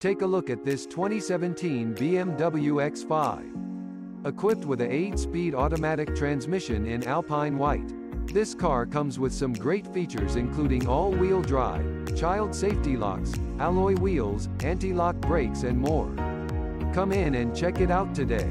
Take a look at this 2017 BMW X5. Equipped with a 8-speed automatic transmission in Alpine White. This car comes with some great features including all-wheel drive, child safety locks, alloy wheels, anti-lock brakes and more. Come in and check it out today.